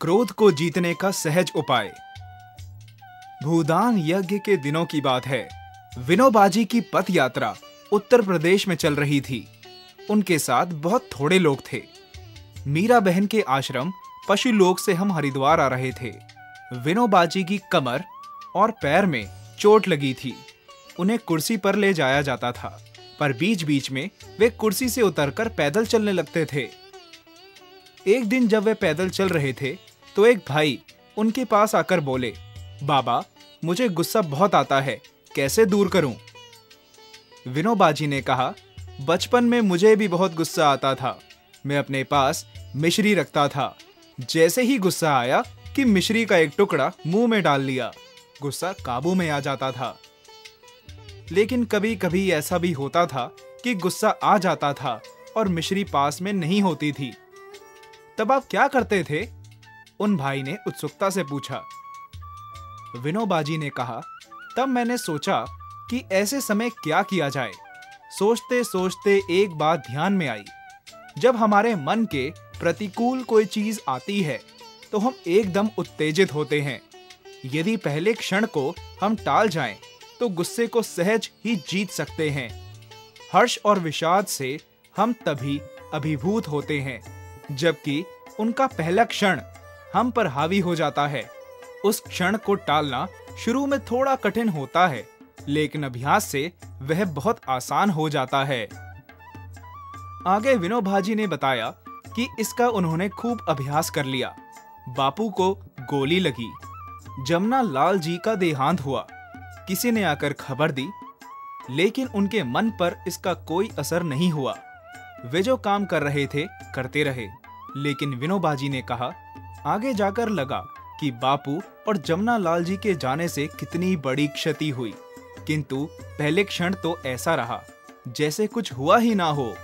क्रोध को जीतने का सहज उपाय। भूदान यज्ञ के दिनों की बात है। विनोबाजी की पथ यात्रा उत्तर प्रदेश में चल रही थी। उनके साथ बहुत थोड़े लोग थे। मीरा बहन के आश्रम पशु लोक से हम हरिद्वार आ रहे थे। विनोबाजी की कमर और पैर में चोट लगी थी। उन्हें कुर्सी पर ले जाया जाता था, पर बीच बीच में वे कुर्सी से उतरकर पैदल चलने लगते थे। एक दिन जब वे पैदल चल रहे थे तो एक भाई उनके पास आकर बोले, बाबा, मुझे गुस्सा बहुत आता है, कैसे दूर करूँ? विनोबाजी ने कहा, बचपन में मुझे भी बहुत गुस्सा आता था। मैं अपने पास मिश्री रखता था। जैसे ही गुस्सा आया कि मिश्री का एक टुकड़ा मुँह में डाल लिया, गुस्सा काबू में आ जाता था। लेकिन कभी कभी ऐसा भी होता था कि गुस्सा आ जाता था और मिश्री पास में नहीं होती थी। तब आप क्या करते थे? उन भाई ने उत्सुकता से पूछा। विनोबाजी ने कहा तब मैंने सोचा कि ऐसे समय क्या किया जाए। सोचते सोचते एक बात ध्यान में आई। जब हमारे मन के प्रतिकूल कोई चीज़ आती है तो हम एकदम उत्तेजित होते हैं। यदि पहले क्षण को हम टाल जाएँ, तो गुस्से को सहज ही जीत सकते हैं। हर्ष और विषाद से हम तभी अभिभूत होते हैं जबकि उनका पहला क्षण हम पर हावी हो जाता है। उस क्षण को टालना शुरू में थोड़ा कठिन होता है, लेकिन अभ्यास से वह बहुत आसान हो जाता है। आगे विनोभाजी ने बताया कि इसका उन्होंने खूब अभ्यास कर लिया। बापू को गोली लगी। जमुना लाल जी का देहांत हुआ। किसी ने आकर खबर दी, लेकिन उनके मन पर इसका कोई असर नहीं हुआ। वे जो काम कर रहे थे, करते रहे। लेकिन विनोबाजी ने कहा आगे जाकर लगा कि बापू और जमुना लाल जी के जाने से कितनी बड़ी क्षति हुई। किंतु पहले क्षण तो ऐसा रहा, जैसे कुछ हुआ ही ना हो।